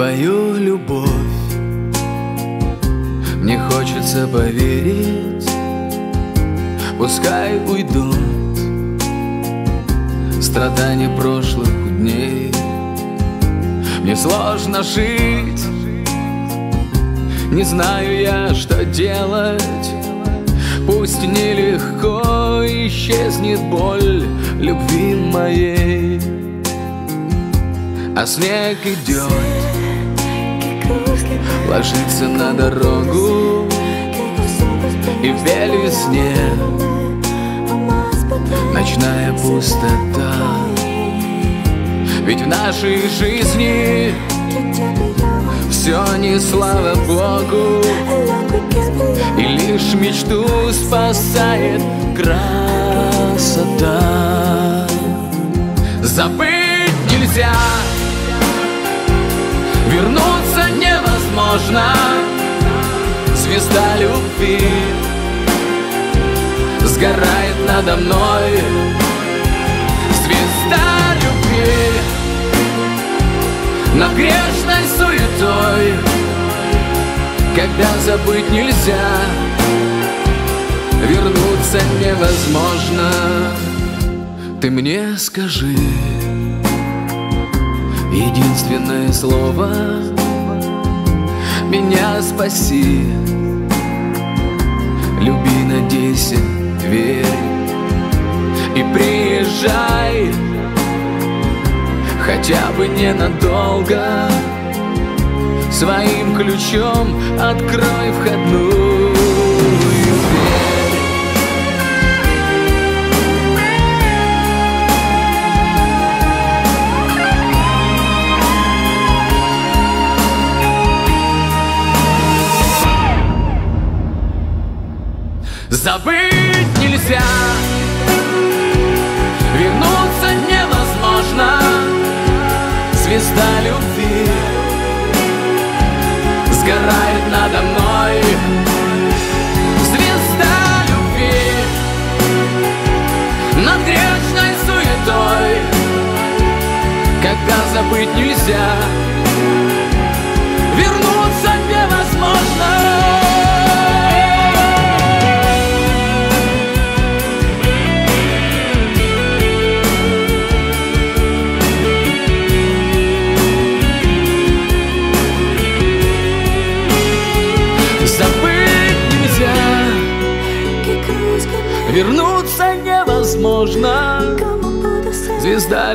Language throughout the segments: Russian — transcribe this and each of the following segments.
твою любовь. Мне хочется поверить Пускай уйдут Страдания прошлых дней. Мне сложно жить Не знаю я, что делать. Пусть нелегко исчезнет боль любви моей. А снег идет Ложится на дорогу И в весне Ночная пустота. Ведь в нашей жизни Все не слава Богу И лишь мечту спасает красота. Забыть нельзя. Вернуться невозможно Звезда любви. Сгорает надо мной Звезда любви. Над грешной суетой Когда забыть нельзя Вернуться невозможно. Ты мне скажи Единственное слово Меня спаси. Люби, надейся, верь И приезжай. Хотя бы ненадолго. Своим ключом открой входную Забыть нельзя. Вернуться невозможно. Звезда любви Сгорает надо мной. Звезда любви Над грешной суетой. Когда забыть нельзя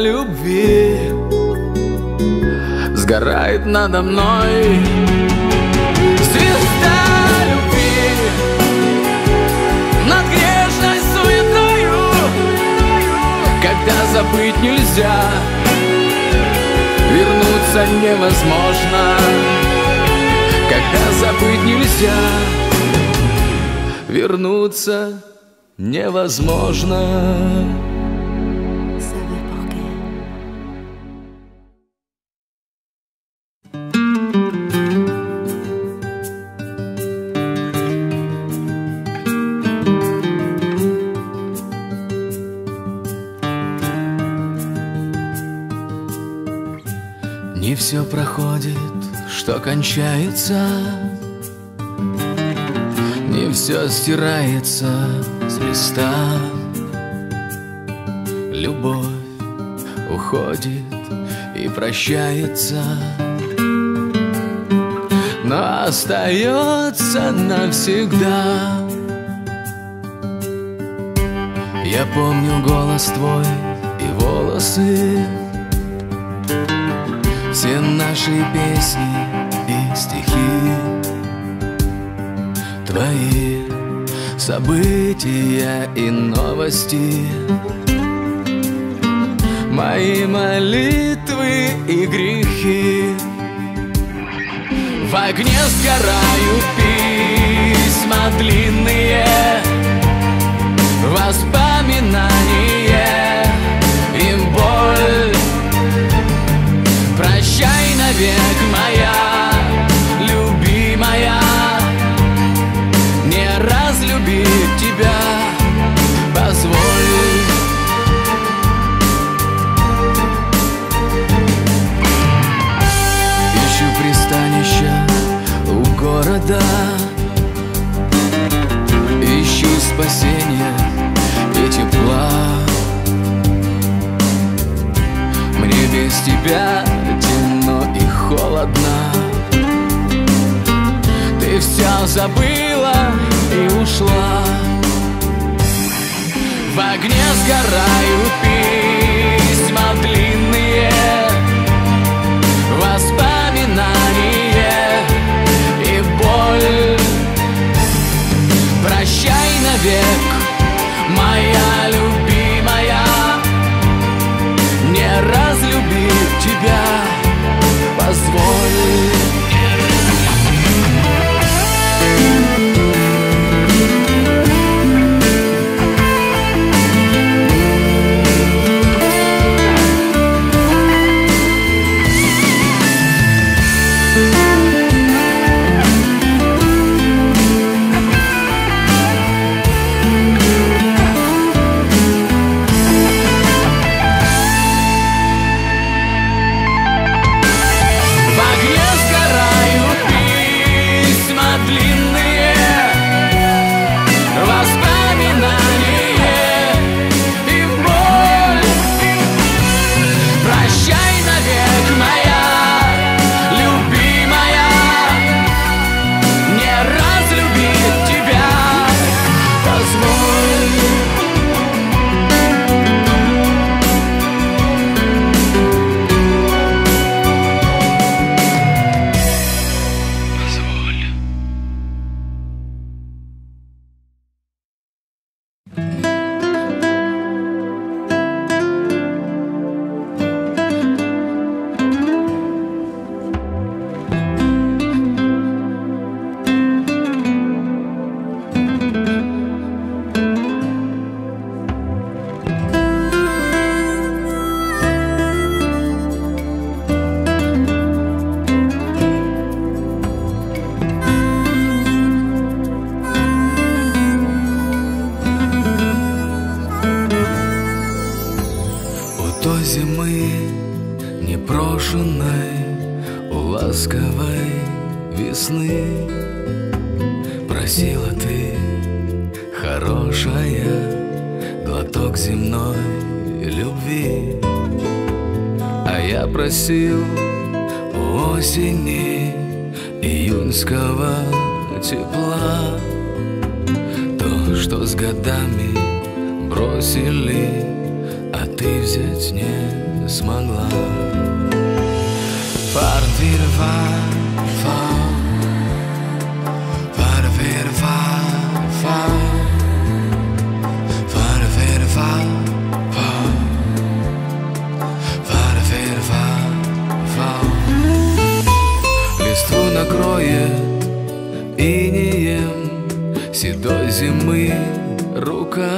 любви. Сгорает надо мной Звезда любви. Над грешной суетою Когда забыть нельзя, вернуться невозможно. Когда забыть нельзя, вернуться невозможно. Все проходит, что кончается. Не все стирается с листа Любовь уходит и прощается. Но остается навсегда. Я помню голос твой и волосы все наши песни и стихи. Твои события и новости. Мои молитвы и грехи. В огне сгорают письма длинные. Воспоминания. И боль Век моя, любимая, не разлюбить тебя, позволь. Ищу пристанище у города, ищу спасения и тепла. Мне без тебя Все забыла и ушла. В огне сгораю пить. до зимы рука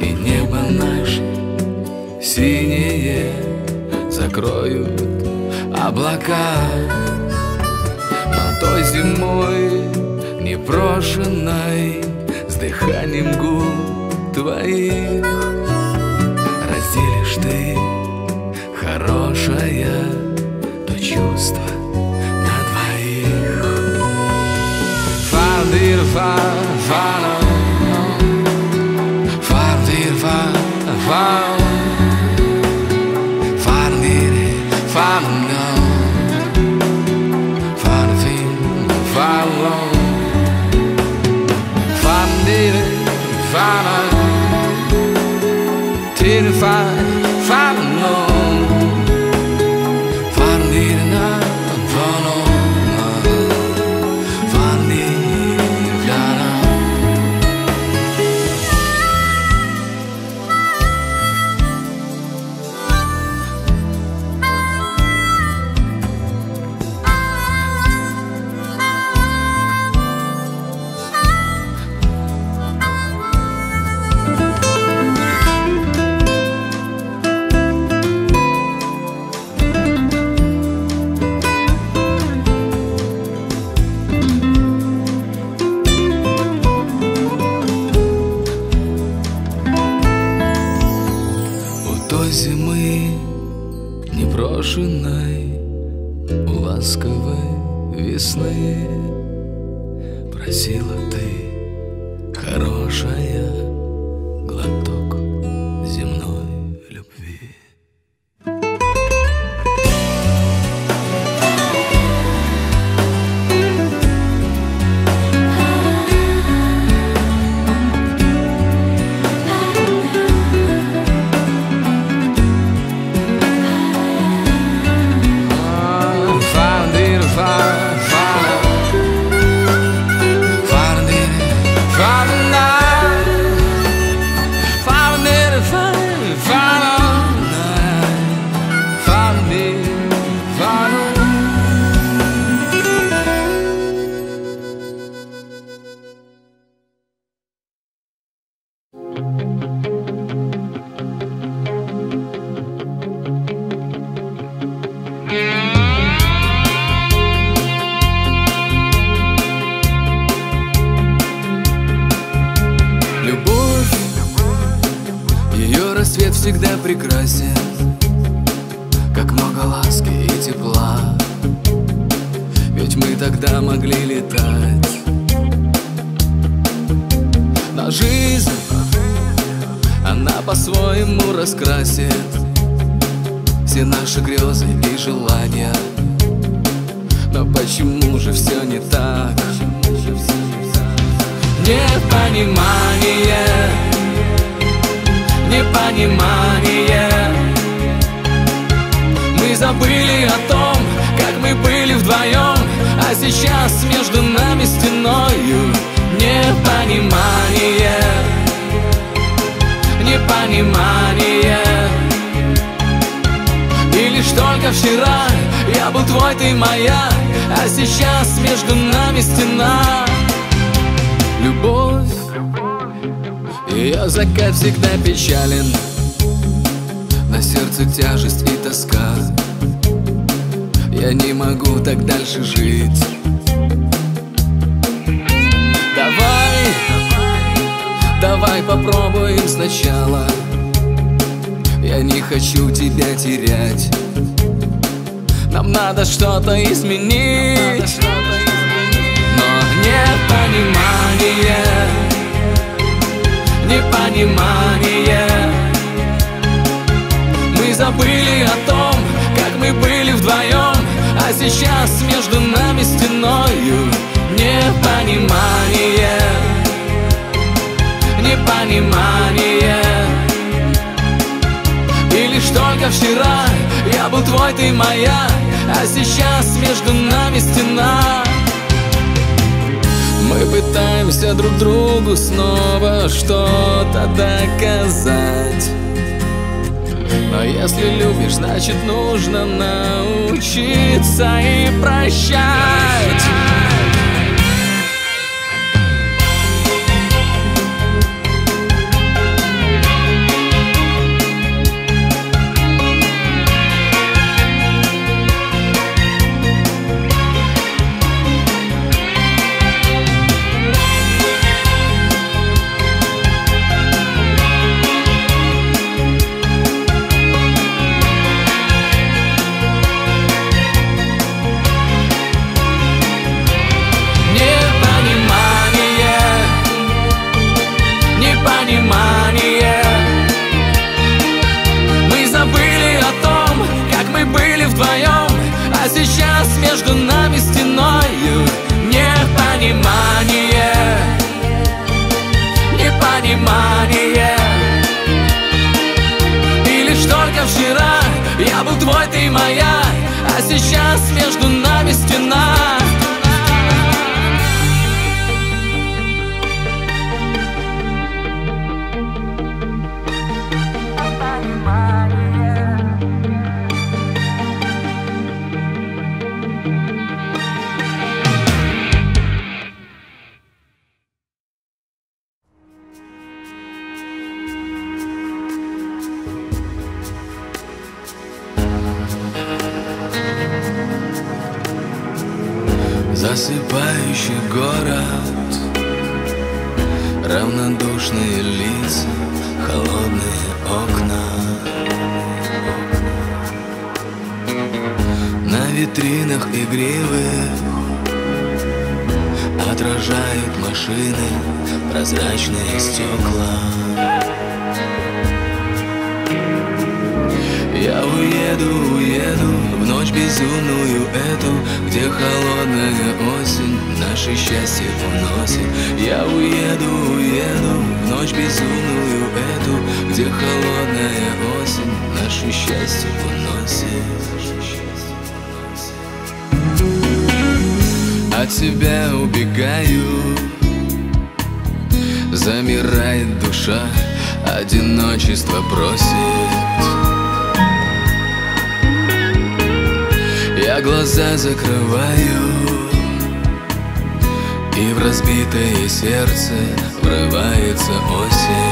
И небо наш синее закроют облака. Но той зимой непрошенной С дыханием губ твоих Разделишь ты хорошая то чувство waar, прекрасен Как много ласки и тепла. Ведь мы тогда могли летать Но жизнь, она по-своему раскрасит Все наши грезы и желания. Но почему же все не так? Непонимание Непонимание. Мы забыли о том, как мы были вдвоем А сейчас между нами стеною Непонимание. Непонимание. И лишь только вчера я был твой, ты моя А сейчас между нами стена. Любовь Ее закат всегда печален. На сердце тяжесть и тоска. Я не могу так дальше жить. Давай, давай попробуем сначала. Я не хочу тебя терять. Нам надо что-то изменить. Но непонимание Непонимание Мы забыли о том, как мы были вдвоем А сейчас между нами стеною Непонимание. Непонимание. И лишь только вчера я был твой, ты моя А сейчас между нами стена мы пытаемся друг другу снова что-то доказать. Но если любишь, значит нужно научиться и прощать твой, ты моя. А сейчас между нами стена осень наше счастье уносит От тебя убегаю. Замирает душа Одиночество просит. Я глаза закрываю. И в разбитое сердце врывается осень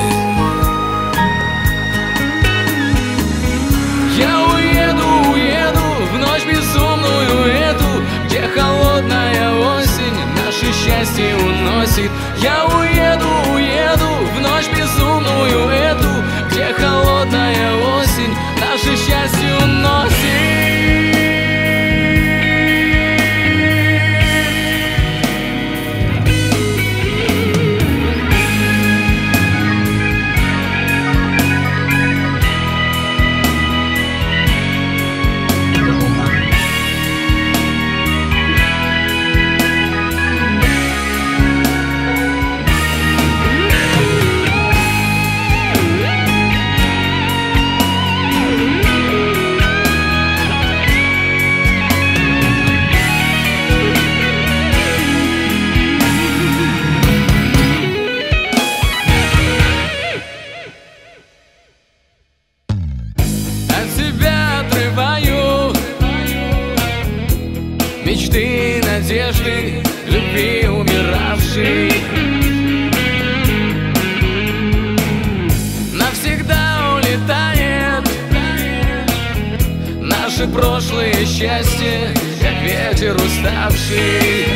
Я уеду, уеду в ночь безумную эту Где холодная осень наше счастье уносит. Я уеду, уеду в ночь безумную эту Где холодная осень надежды любви умиравшей. Навсегда улетает Наше прошлое счастье, как ветер уставший.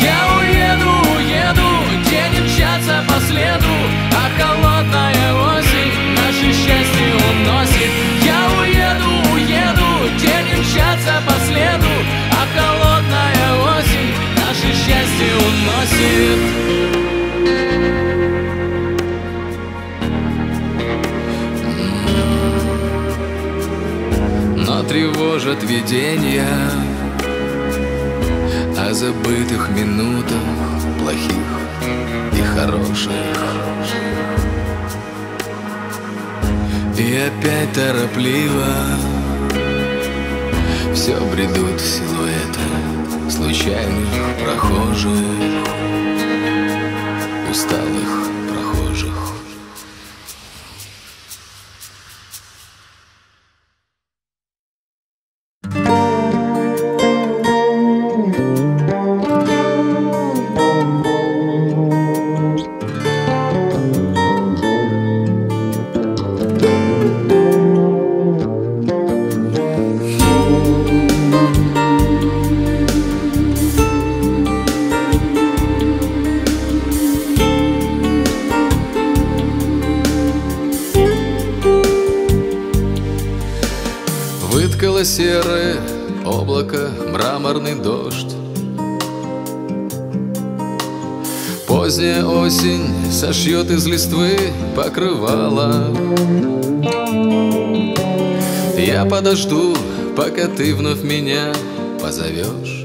Я уеду, уеду, день мчаться по следу А холодная осень уносит Но тревожат видения О забытых минутах Плохих и хороших. И опять торопливо Все бредут силуэты Случайных прохожих Усталых сошьет из листвы покрывало. Я подожду, пока ты вновь меня позовешь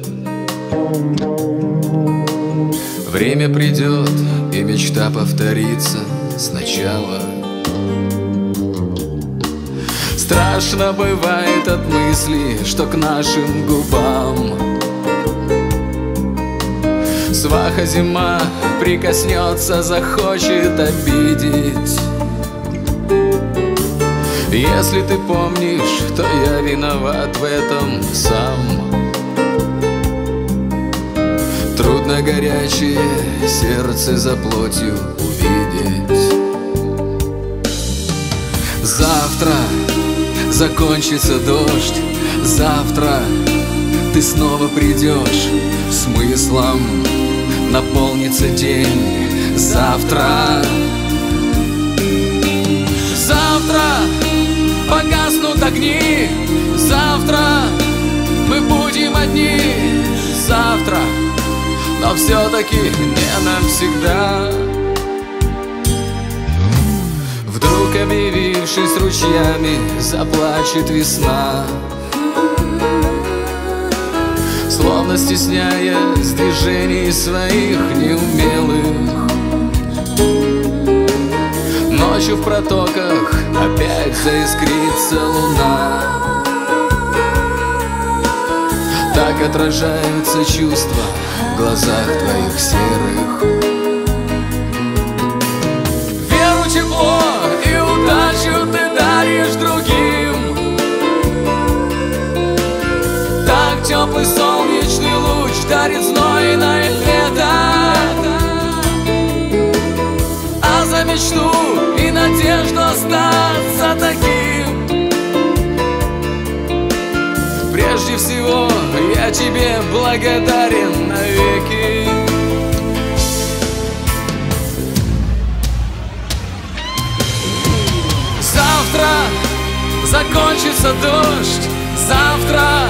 Время придет, и мечта повторится сначала. Страшно бывает от мысли, что к нашим губам Сваха зима прикоснется, захочет обидеть. Если ты помнишь, то я виноват в этом сам. Трудно горячее сердце за плотью увидеть. Завтра закончится дождь Завтра ты снова придешь Смыслом наполнится день. Завтра. Завтра погаснут огни. Завтра мы будем одни. Завтра, но все-таки не навсегда Вдруг объявившись ручьями, заплачет весна Словно стесняясь движений своих неумелых. Ночью в протоках опять заискрится луна. Так отражаются чувства в глазах твоих серых. Веру, тепло и удачу ты даришь другим. Так теплый луч дарит знойное лето. А за мечту и надежду остаться таким. Прежде всего я тебе благодарен навеки. Завтра закончится дождь. Завтра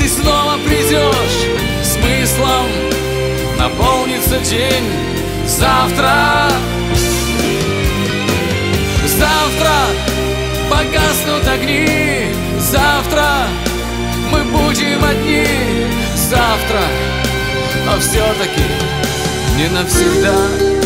ты снова придешь Смыслом наполнится день. Завтра. Завтра погаснут огни. Завтра мы будем одни. Завтра, но все-таки не навсегда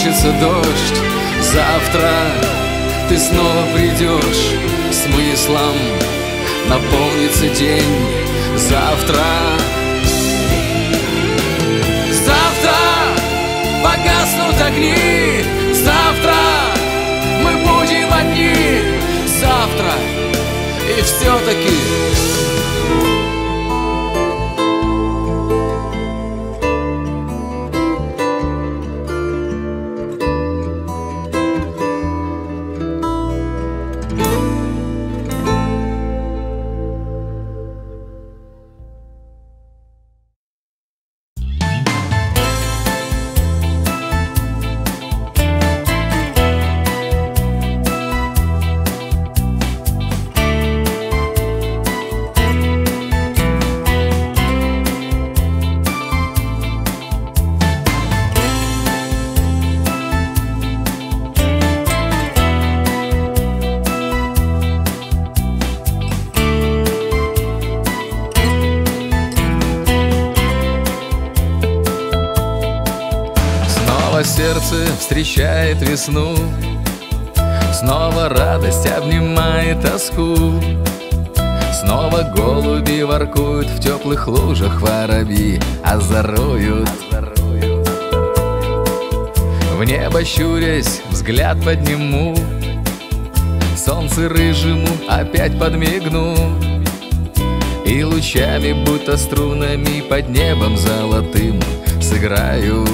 кончится дождь. Завтра ты снова придешь смыслом Наполнится день. Завтра. Завтра погаснут огни. Завтра мы будем одни. Завтра. И все-таки встречает весну. Снова радость обнимает тоску. Снова голуби воркуют в теплых лужах воробьи озаруют В небо щурясь, взгляд подниму. Солнце рыжему опять подмигну. И лучами, будто струнами под небом золотым сыграю,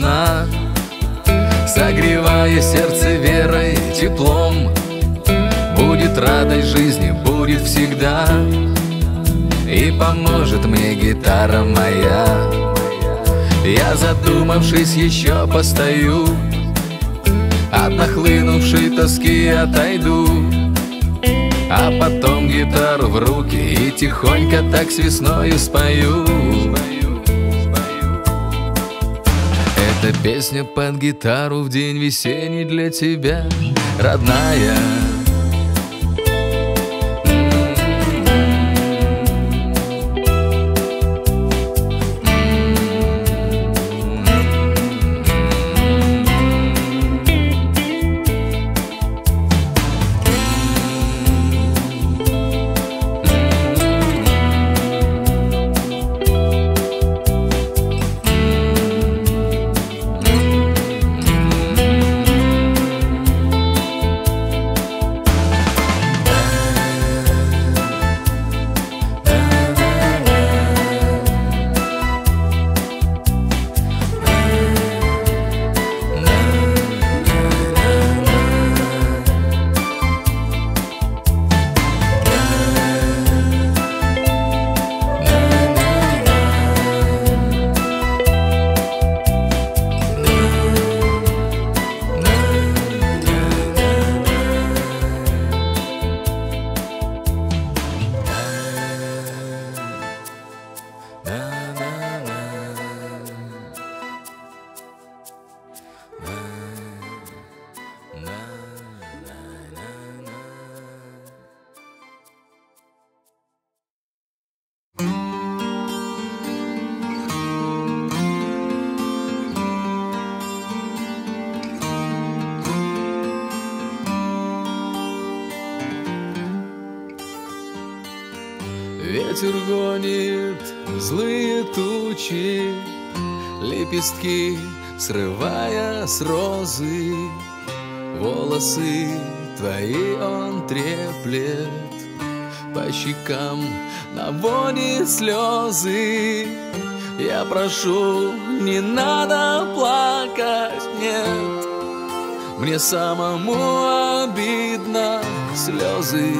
весна Согревая сердце верой, теплом Будет радость жизни, будет всегда. И поможет мне гитара моя. Я задумавшись еще постою. От нахлынувшей тоски отойду. А потом гитару в руки И тихонько так с весною спою Песня под гитару в день весенний для тебя, родная. Срывая с розы, Волосы твои он треплет, По щекам наводит слезы. Я прошу, не надо плакать, нет, Мне самому обидно слезы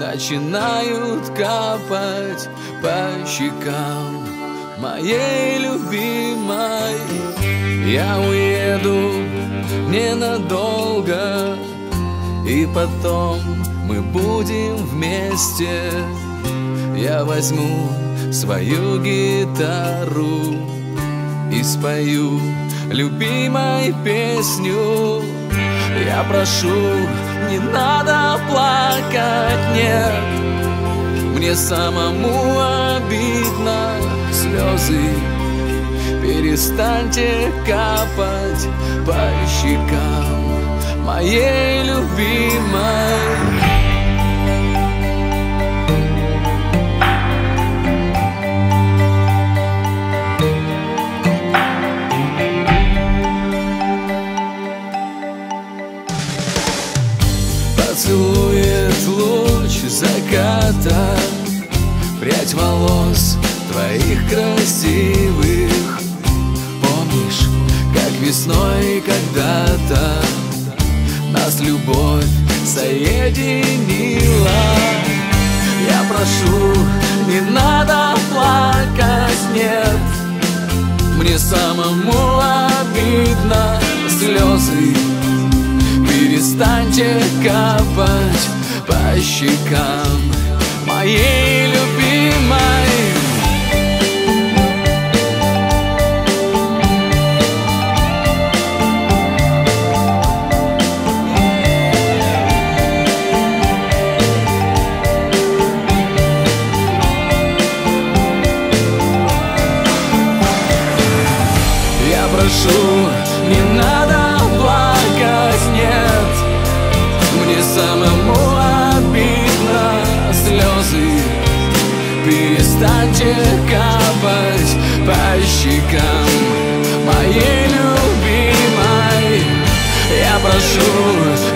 начинают капать по щекам моей любимой. Я уеду ненадолго, и потом мы будем вместе. Я возьму свою гитару и спою любимой песню. Я прошу, не надо плакать, нет Мне самому обидно слезы Перестаньте капать по щекам Моей любимой. Поцелует луч заката Прядь волос твоих красивых весной когда-то Нас любовь соединила. Я прошу, не надо плакать, нет. Мне самому обидно слезы. Перестаньте капать по щекам Моей любимой щекам Моей любимой. Я прошу,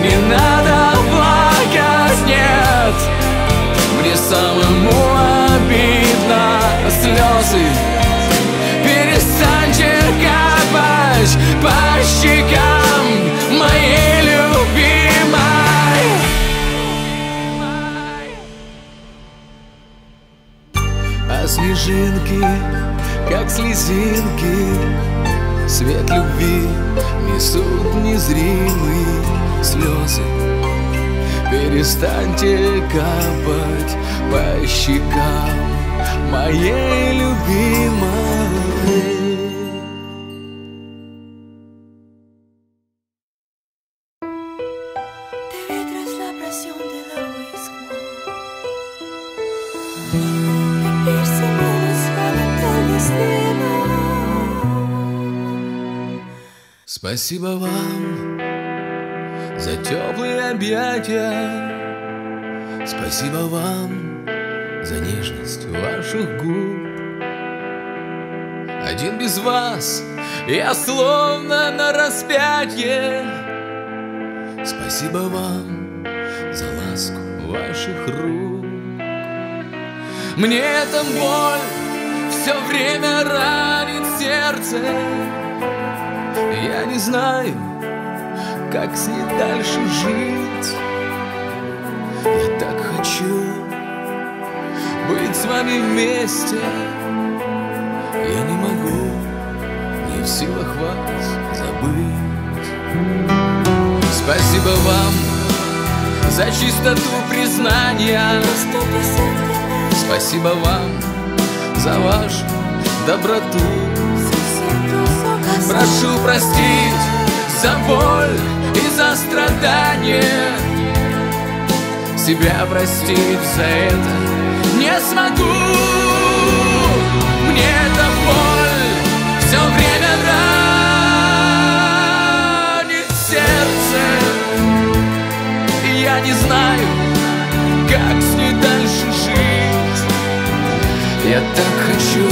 не надо плакать, нет. Мне самому обидно слезы. Перестаньте капать по щекам А снежинки, как слезинки Свет любви несут незримые слезы. Перестаньте капать по щекам моей любимой Спасибо вам за теплые объятия. Спасибо вам за нежность ваших губ. Один без вас я словно на распятье. Спасибо вам за ласку ваших рук. Мне эта боль все время ранит сердце Я не знаю, как с ней дальше жить. Я так хочу быть с вами вместе. Я не могу, не в силах вас забыть. Спасибо вам за чистоту признания. Спасибо вам за вашу доброту Прошу простить за боль и за страдания. Себя простить за это не смогу. Мне эта боль все время ранит сердце. И я не знаю, как с ней дальше жить. Я так хочу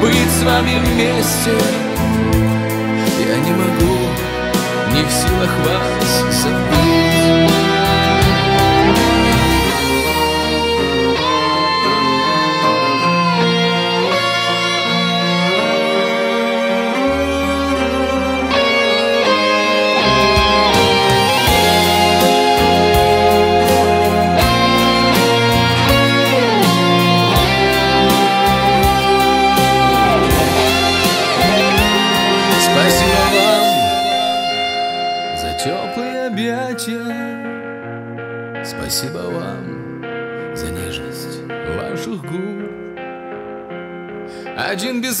быть с вами вместе. Я не могу, не в силах вас забыть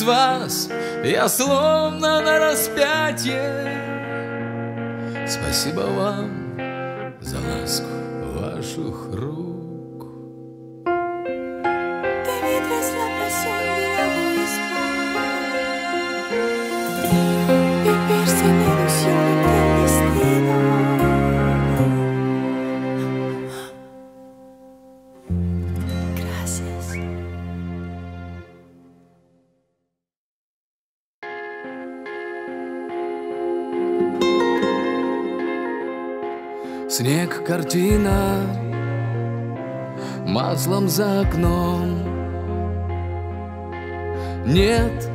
вас я словно на распятие. Спасибо вам за ласку ваших рук картина. Маслом за окном. Нет,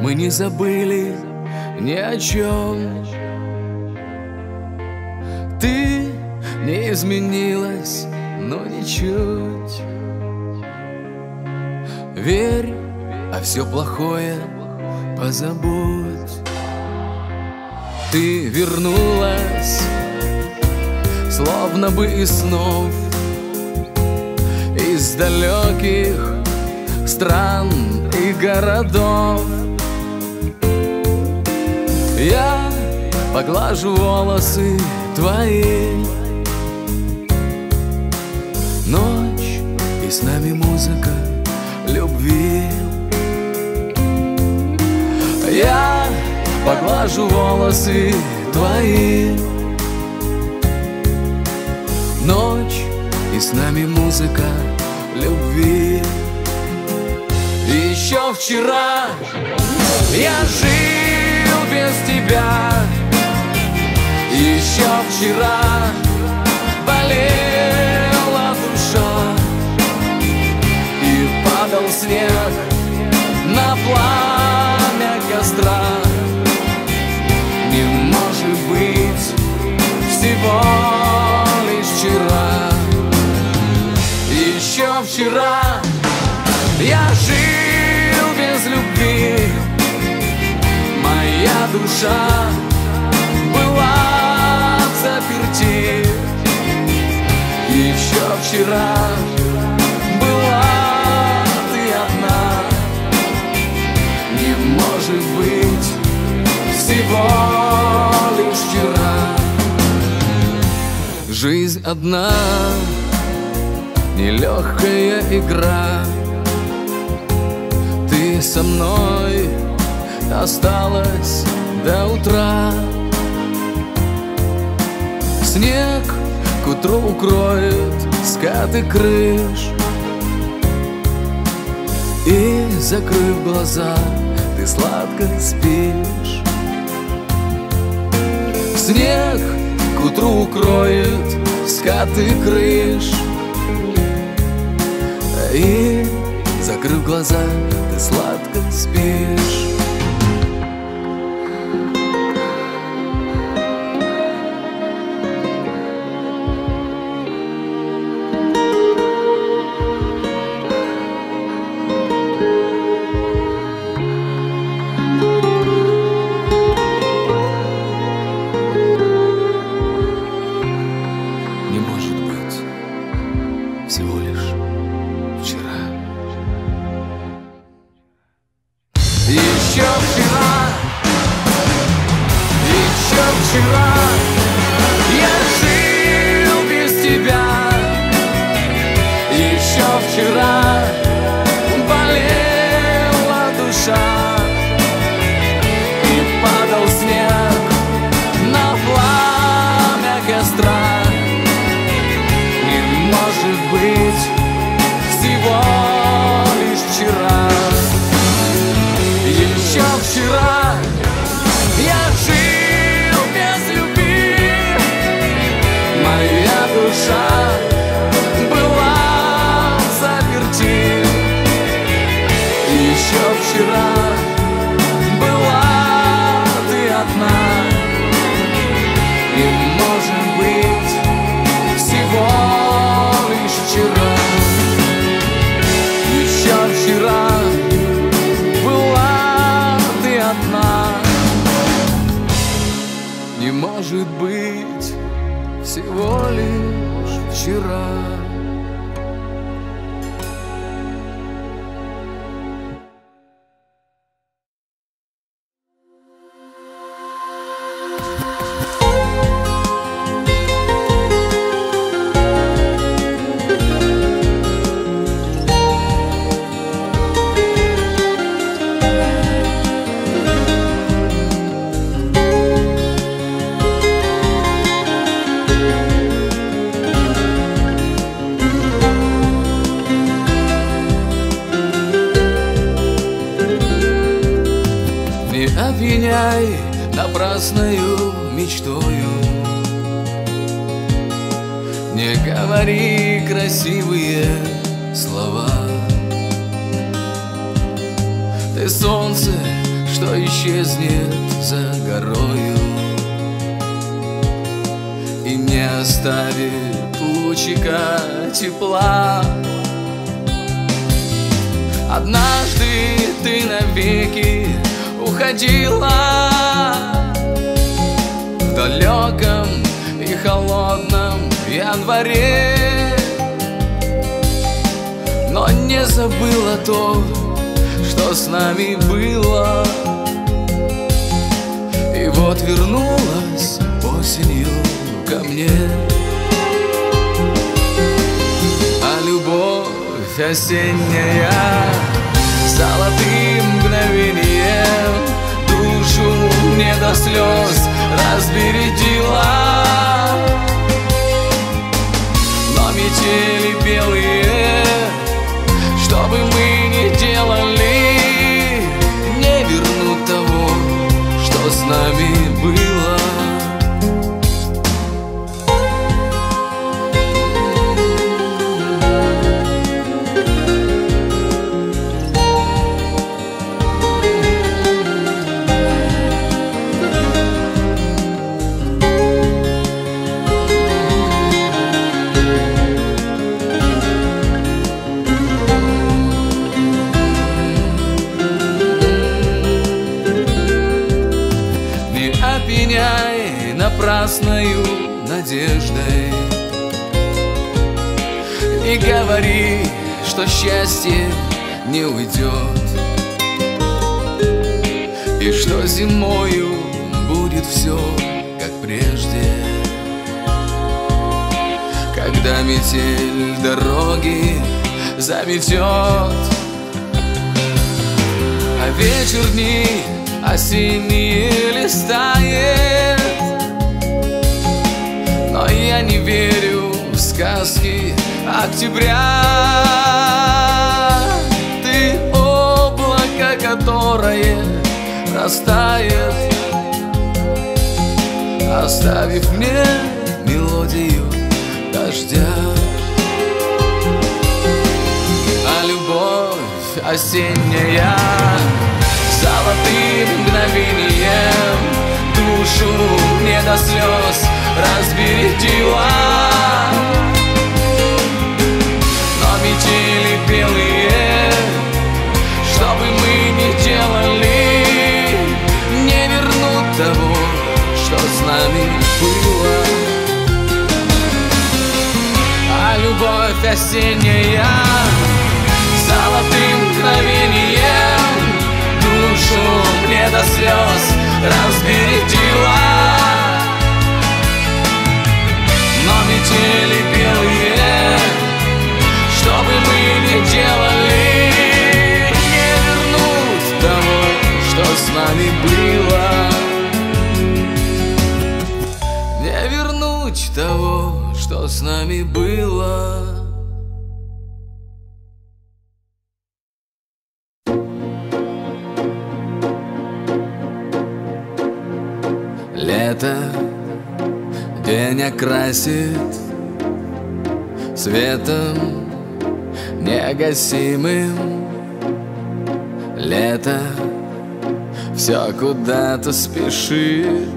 мы не забыли ни о чем Ты не изменилась, но ничуть. Верь, а все плохое позабудь. Ты вернулась Словно бы из снов Из далеких стран и городов. Я поглажу волосы твои. Ночь и с нами музыка любви. Я поглажу волосы твои Ночь и с нами музыка любви. Еще вчера я жил без тебя. Еще вчера болела душа. И падал снег на пламя костра. Не может быть всего вчера Еще вчера я жил без любви. Моя душа была в заперти. Еще вчера была ты одна. Не может быть всего лишь вчера Жизнь одна, нелегкая игра. Ты со мной осталась до утра. Снег к утру укроет скаты крыш. И, закрыв глаза, ты сладко спишь. Снег утру укроет скаты крыш. И, закрыв глаза, ты сладко спишь что исчезнет за горою И не оставит лучика тепла. Однажды ты навеки уходила В далеком и холодном январе Но не забыла то, с нами было. И вот вернулась осенью ко мне. А любовь осенняя Золотым мгновением Душу мне до слез разбередила. Но метели белые Что бы мы ни делали с нами было напрасною надеждой. Не говори, что счастье не уйдет. И что зимою будет все как прежде. Когда метель дороги заметет А вечер дни осенние листает я не верю в сказки октября. Ты облако, которое растает Оставив мне мелодию дождя. А любовь осенняя Золотым мгновением Душу мне до слез разбередила. Но метели белые Что бы мы ни делали. Не вернут того, что с нами было. А любовь осенняя Золотым мгновением Душу мне до слез разбередила. Но метели белые Что бы мы ни делали. Не вернуть того, что с нами было. Не вернуть того, что с нами было день окрасит Светом негасимым. Лето все куда-то спешит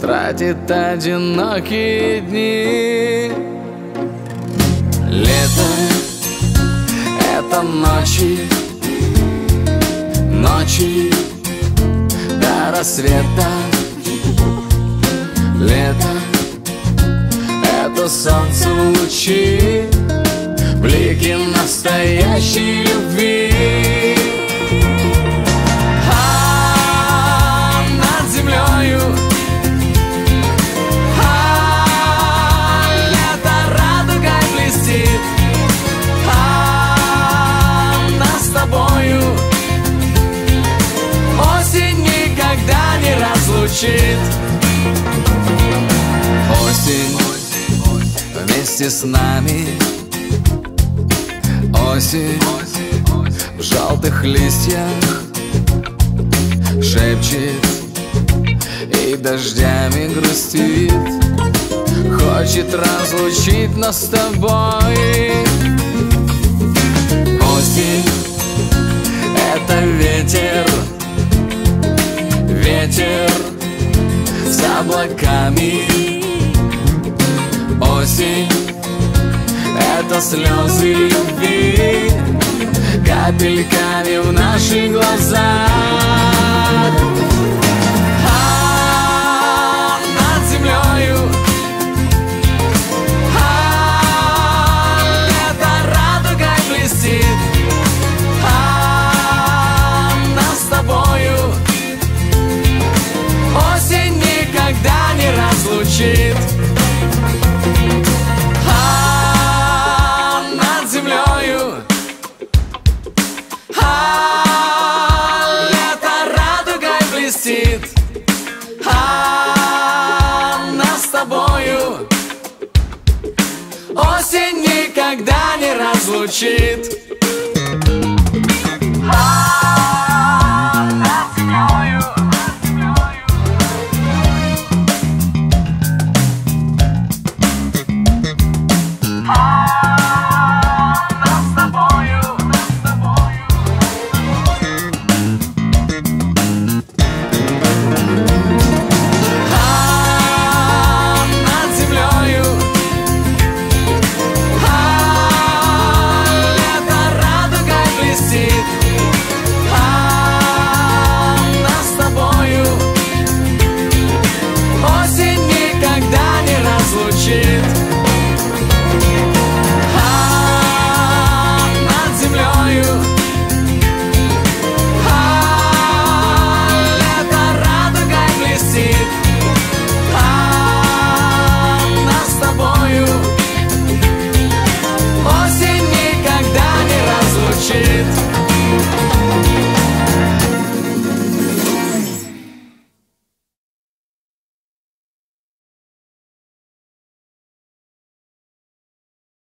Тратит одинокие дни. Лето — это ночи Ночи до рассвета. Лето — это солнце лучи Блики настоящей любви с нами. Осень в желтых листьях шепчет И дождями грустит. Хочет разлучить нас с тобой. Осень — это ветер Ветер с облаками. Осень — это слезы любви. Капельками в наших глазах А над землею А лето радугой А нас с тобою. Осень никогда не разлучит никогда не разлучит